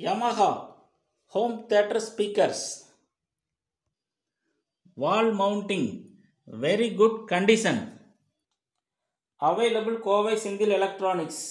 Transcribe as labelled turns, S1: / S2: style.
S1: Yamaha home theatre speakers wall mounting very good condition available Kovai Senthil electronics